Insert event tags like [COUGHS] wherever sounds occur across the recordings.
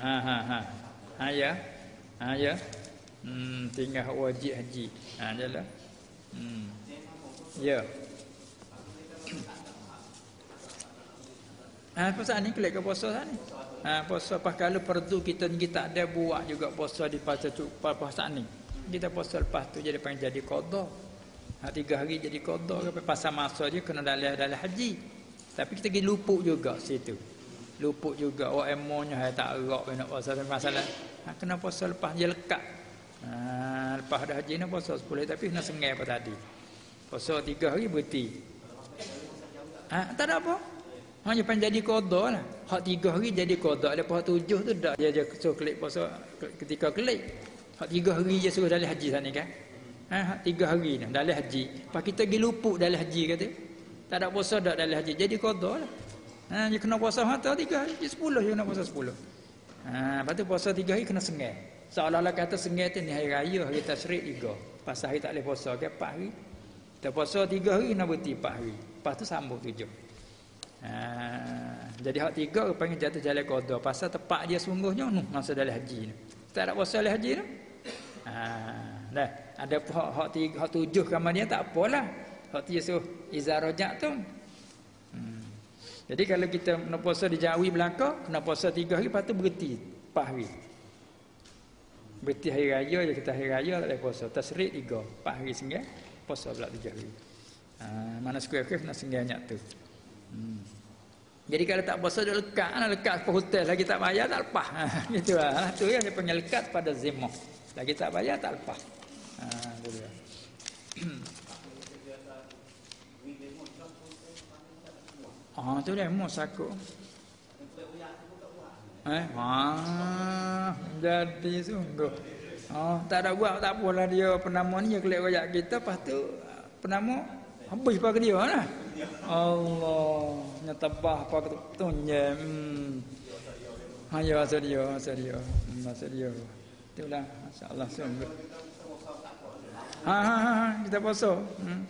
Ha ha ha. Ha ya. Ha ya. Hmm, tinggal wajib haji. Ha jalah. Hmm. Ya. [COUGHS] Ha pasal ni kelik ke puasa ni? Ha puasa pas kalau perdu kita ni tak ada buat juga puasa di pasal tu puasa ni. Kita puasa lepas tu jadi panggil jadi qada. Ha tiga hari jadi qada ke pasal masa dia kena dalam dalam haji. Tapi kita pergi lupuk juga situ. Lupuk juga oh emonya hai tak erak nak puasa masalah. Ha kena puasa lepas dia lekat. Ha lepas dah haji nak puasa 10 tapi kena sengai apa tadi. Puasa tiga hari berhenti. Ha tak ada apa. Hanya pengen jadi qada lah. Hak tiga hari jadi qada. Lepas tujuh tu dah dia je suruh kelik puasa ketika kelik. Hak tiga hari je suruh dalam haji sana kan. Ha, hak tiga hari ni dalam haji. Lepas kita pergi lupuk dalam haji kata. Tak ada puasa dak dalam haji. Jadi qada lah. Ha, dia kena puasa mata tiga hari. Dia sepuluh dia kena puasa sepuluh. Ha, lepas tu puasa tiga hari kena sengai. Seolah-olah kata sengai tu ni hari raya, hari tasrik juga. Pasal hari tak boleh puasa ke empat hari. Kita puasa tiga hari, nak berhenti empat hari. Lepas tu sambung tujuh. Ha, jadi hak tiga panggil jatuh jalan qada pasal tepat dia sungguhnya nu masa dalam haji ni. Tak ada puasa dalam haji tu. Ha, dah ada hak hak tiga hak tujuh kamar dia tak apalah. Hak tiga suruh izarajat tu. Jadi kalau kita nak puasa di Jawi belaka, kena puasa tiga hari lepas tu berhenti empat hari. Berhenti hari raya je kita hari raya tak boleh puasa. Tasrik tiga, empat hari singgah, puasa pula tiga hari. Ha, mana sekuat-sekuat nak singgahnya tu. Hmm. Jadi kalau tak puasa dia lekat lah lekat ke hotel lagi tak bayar tak lepas. Ha, [LAUGHS] gitu lah. Tu yang dia panggil lekat pada zimmah. Lagi tak bayar tak lepas. Ha, tu dia. [CLEARS THROAT] Ah, tu dia mau sakut. Eh, ah, jadi sungguh. Oh, tak ada buat tak apalah dia. Penama ni dia kelak royak kita. Lepas tu penama habis pada dia lah. Allah nyetebah apa tu nya hmm. Ha ya masa dia. Masa dia. Itulah masyaallah sungguh. Ha ha ha kita puasa. Hmm.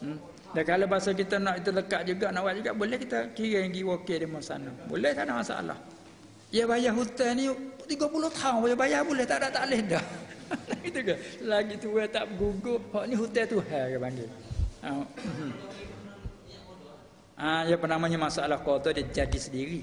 Hmm dan kalau bahasa kita nak itu lekat juga nak buat juga boleh kita kira yang pergi wakil di sana. Boleh tak ada masalah. Ya bayar hutang ni 30 tahun boleh bayar boleh tak ada tak boleh dah. [LAUGHS] Itu ke? Lagi tua tak gugup hak ni hutang Tuhan ke panggil. Ha Ah, [CLEARS THROAT] ya namanya masalah qada dia jadi sendiri.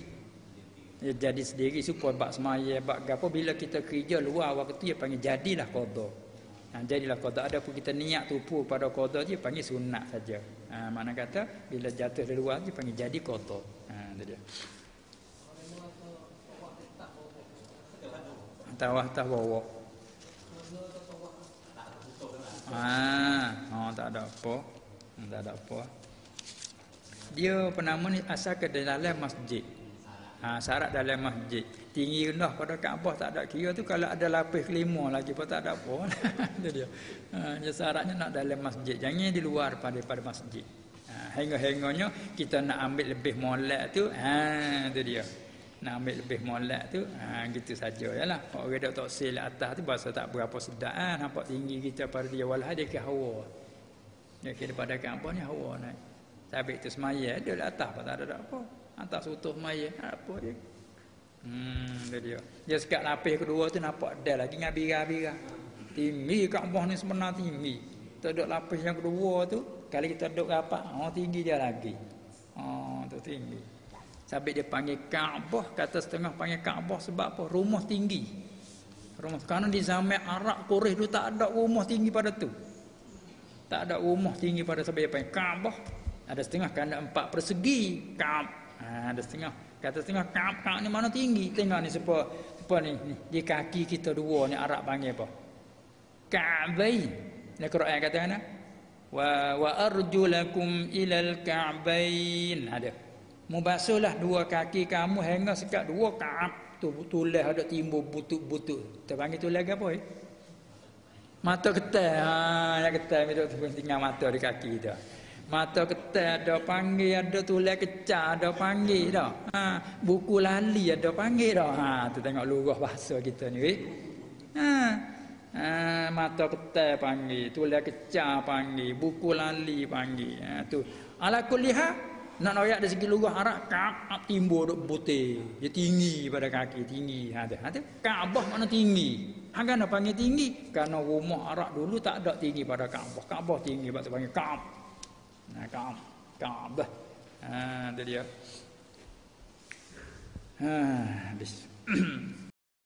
Dia jadi sendiri supaya bab semaya, bab gapo bila kita kerja luar waktu dia panggil jadilah qada. Ha, jadilah qada ada pun kita niat tupu pada qada dia panggil sunat saja. Ha, mana kata bila jatuh dari luar dia panggil jadi qada. Ha, itu dia. Tawah tah bawa. Ah, oh, tak ada apa. Tak ada apa dia penama ni asal ke dalam masjid. Ha, syarat dalam masjid. Tinggi rendah pada Kaabah tak ada kira tu kalau ada lapis kelima lagi pun tak ada apa. [LAUGHS] Itu dia. Ha, syaratnya nak dalam masjid. Jangan di luar pada pada masjid. Ha, hingga-hingganya kita nak ambil lebih molek tu. Ha, itu dia. Nak ambil lebih molek tu. Ha, gitu saja ya lah. Orang dok tak atas tu bahasa tak berapa sedap. Ha, nampak tinggi kita pada dia. Walah dia ke hawa. Dia kira pada Kaabah ni hawa naik. Sabit tu semaya dia di atas apa tak ada apa. Atas utuh semaya apa dia. Hmm dia dia. Sekat lapis kedua tu nampak ada lagi dengan bira-bira. Tinggi Kaabah ni sebenar tinggi. Duduk lapis yang kedua tu kali kita duduk rapat, oh tinggi dia lagi. Oh tu tinggi. Sabit dia panggil Kaabah kata setengah panggil Kaabah sebab apa? Rumah tinggi. Rumah kerana di zaman Arab Quraisy tu tak ada rumah tinggi pada tu. Tak ada rumah tinggi pada sebab dia panggil Kaabah ada setengah kanda empat persegi kap ha, ada setengah kata setengah kap kap ni mana tinggi? Tengok ni sepa sepa ni, ni di kaki kita dua ni Arab panggil apa? Ka'bain ni Quran kata mana? Wa wa arjulakum ilal ka'bain ada mubasuhlah dua kaki kamu hingga sekat dua kap tu tulis ada timbul butut-butut terpanggil tulis apa eh? mata ketai ha yang ketai tinggal mata di kaki tu Mata ketai ada panggil ada tulis kecah ada panggil dah. Ha, buku lali ada panggil dah. Ha, tu tengok lurah bahasa kita ni. Ha. Ha, mata ketai panggil, tulis kecah panggil, buku lali panggil. Ha, tu. Ala kuliha Nak royak dari segi luar Arab Kaab timbul duk putih. Dia tinggi pada kaki, tinggi. Ha tu. Ha tu Kaabah mana tinggi. Ha kan panggil tinggi? Karena rumah Arab dulu tak ada tinggi pada Kaabah. Kaabah tinggi sebab panggil Kaab. Nah, Kaab. Kaabah. Ha tu dia. Ha habis.